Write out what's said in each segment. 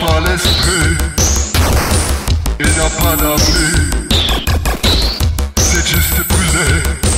pas l'esprit, il n'a pas d'avenir. C'est juste brûlé.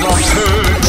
I've